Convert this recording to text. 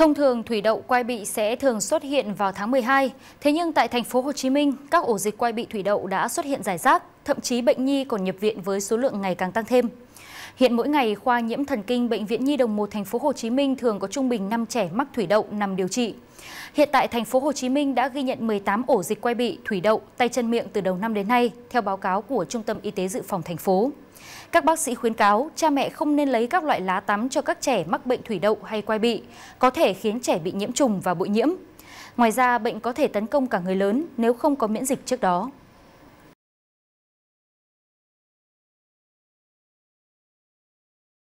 Thông thường thủy đậu quai bị sẽ thường xuất hiện vào tháng 12, thế nhưng tại thành phố Hồ Chí Minh, các ổ dịch quai bị thủy đậu đã xuất hiện rải rác, thậm chí bệnh nhi còn nhập viện với số lượng ngày càng tăng thêm. Hiện mỗi ngày khoa nhiễm thần kinh bệnh viện Nhi đồng 1 thành phố Hồ Chí Minh thường có trung bình 5 trẻ mắc thủy đậu nằm điều trị. Hiện tại thành phố Hồ Chí Minh đã ghi nhận 18 ổ dịch quai bị, thủy đậu, tay chân miệng từ đầu năm đến nay, theo báo cáo của Trung tâm Y tế Dự phòng thành phố. Các bác sĩ khuyến cáo cha mẹ không nên lấy các loại lá tắm cho các trẻ mắc bệnh thủy đậu hay quai bị, có thể khiến trẻ bị nhiễm trùng và bụi nhiễm. Ngoài ra, bệnh có thể tấn công cả người lớn nếu không có miễn dịch trước đó.